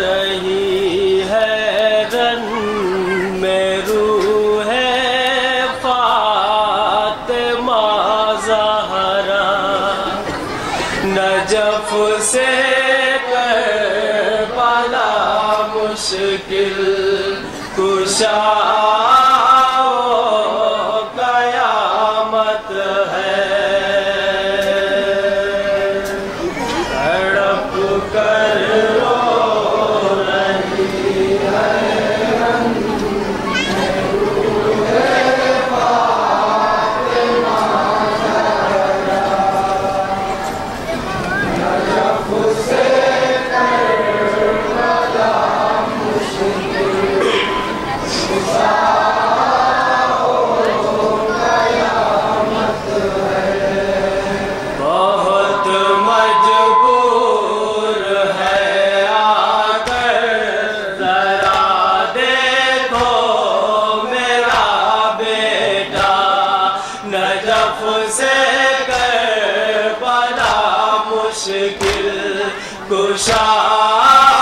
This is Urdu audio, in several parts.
رہی ہے، رن میں روح ہے فاطمہ زہرا۔ نجف سے پلا مشکل کشا قیامت ہے۔ مشکل کشا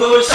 Kush